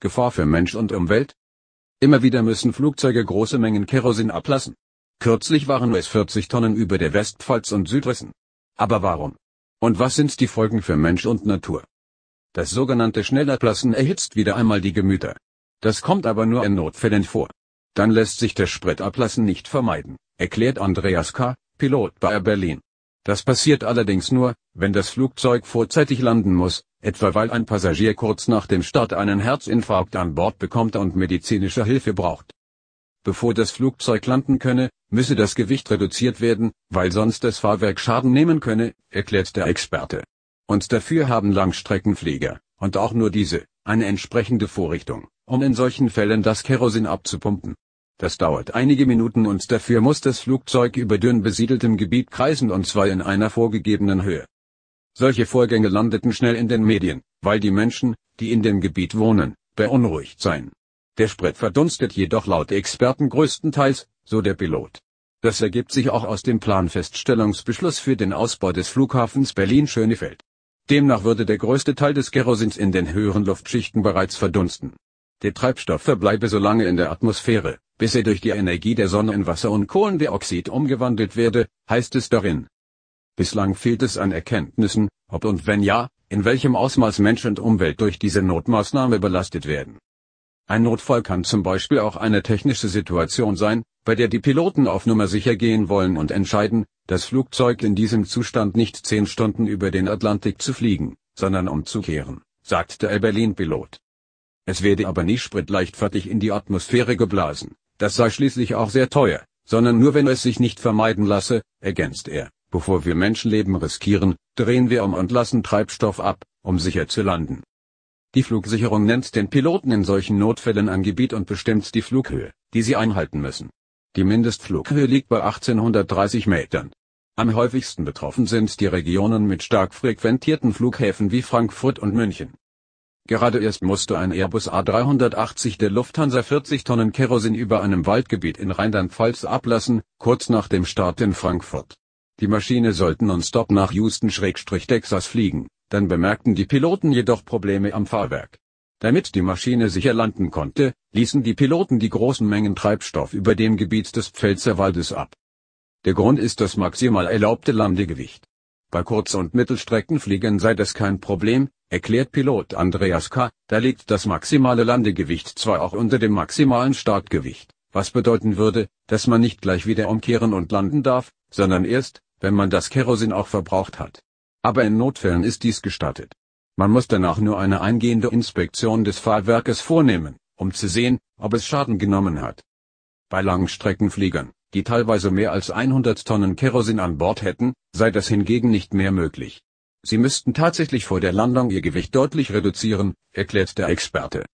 Gefahr für Mensch und Umwelt? Immer wieder müssen Flugzeuge große Mengen Kerosin ablassen. Kürzlich waren es 40 Tonnen über der Westpfalz und Südrissen. Aber warum? Und was sind die Folgen für Mensch und Natur? Das sogenannte Schnellablassen erhitzt wieder einmal die Gemüter. Das kommt aber nur in Notfällen vor. Dann lässt sich das Spritablassen nicht vermeiden, erklärt Andreas K., Pilot bei Air Berlin. Das passiert allerdings nur, wenn das Flugzeug vorzeitig landen muss, etwa weil ein Passagier kurz nach dem Start einen Herzinfarkt an Bord bekommt und medizinische Hilfe braucht. Bevor das Flugzeug landen könne, müsse das Gewicht reduziert werden, weil sonst das Fahrwerk Schaden nehmen könne, erklärt der Experte. Und dafür haben Langstreckenflieger, und auch nur diese, eine entsprechende Vorrichtung, um in solchen Fällen das Kerosin abzupumpen. Das dauert einige Minuten und dafür muss das Flugzeug über dünn besiedeltem Gebiet kreisen und zwar in einer vorgegebenen Höhe. Solche Vorgänge landeten schnell in den Medien, weil die Menschen, die in dem Gebiet wohnen, beunruhigt seien. Der Sprit verdunstet jedoch laut Experten größtenteils, so der Pilot. Das ergibt sich auch aus dem Planfeststellungsbeschluss für den Ausbau des Flughafens Berlin-Schönefeld. Demnach würde der größte Teil des Kerosins in den höheren Luftschichten bereits verdunsten. Der Treibstoff verbleibe so lange in der Atmosphäre, bis er durch die Energie der Sonne in Wasser und Kohlendioxid umgewandelt werde, heißt es darin. Bislang fehlt es an Erkenntnissen, ob und wenn ja, in welchem Ausmaß Mensch und Umwelt durch diese Notmaßnahme belastet werden. Ein Notfall kann zum Beispiel auch eine technische Situation sein, bei der die Piloten auf Nummer sicher gehen wollen und entscheiden, das Flugzeug in diesem Zustand nicht zehn Stunden über den Atlantik zu fliegen, sondern umzukehren, sagt der Berlin-Pilot. Es werde aber nie Sprit leichtfertig in die Atmosphäre geblasen, das sei schließlich auch sehr teuer, sondern nur wenn es sich nicht vermeiden lasse, ergänzt er. Bevor wir Menschenleben riskieren, drehen wir um und lassen Treibstoff ab, um sicher zu landen. Die Flugsicherung nennt den Piloten in solchen Notfällen ein Gebiet und bestimmt die Flughöhe, die sie einhalten müssen. Die Mindestflughöhe liegt bei 1830 Metern. Am häufigsten betroffen sind die Regionen mit stark frequentierten Flughäfen wie Frankfurt und München. Gerade erst musste ein Airbus A380 der Lufthansa 40 Tonnen Kerosin über einem Waldgebiet in Rheinland-Pfalz ablassen, kurz nach dem Start in Frankfurt. Die Maschine sollte nonstop nach Houston-Texas fliegen, dann bemerkten die Piloten jedoch Probleme am Fahrwerk. Damit die Maschine sicher landen konnte, ließen die Piloten die großen Mengen Treibstoff über dem Gebiet des Pfälzerwaldes ab. Der Grund ist das maximal erlaubte Landegewicht. Bei Kurz- und Mittelstreckenfliegen sei das kein Problem, erklärt Pilot Andreas K., da liegt das maximale Landegewicht zwar auch unter dem maximalen Startgewicht, was bedeuten würde, dass man nicht gleich wieder umkehren und landen darf, sondern erst, wenn man das Kerosin auch verbraucht hat. Aber in Notfällen ist dies gestattet. Man muss danach nur eine eingehende Inspektion des Fahrwerkes vornehmen, um zu sehen, ob es Schaden genommen hat. Bei Langstreckenfliegern, die teilweise mehr als 100 Tonnen Kerosin an Bord hätten, sei das hingegen nicht mehr möglich. Sie müssten tatsächlich vor der Landung ihr Gewicht deutlich reduzieren, erklärt der Experte.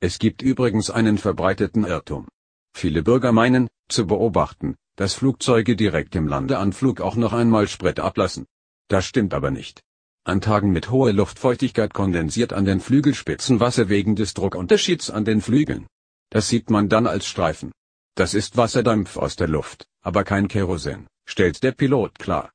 Es gibt übrigens einen verbreiteten Irrtum. Viele Bürger meinen, zu beobachten, dass Flugzeuge direkt im Landeanflug auch noch einmal Sprit ablassen. Das stimmt aber nicht. An Tagen mit hoher Luftfeuchtigkeit kondensiert an den Flügelspitzen Wasser wegen des Druckunterschieds an den Flügeln. Das sieht man dann als Streifen. Das ist Wasserdampf aus der Luft, aber kein Kerosin, stellt der Pilot klar.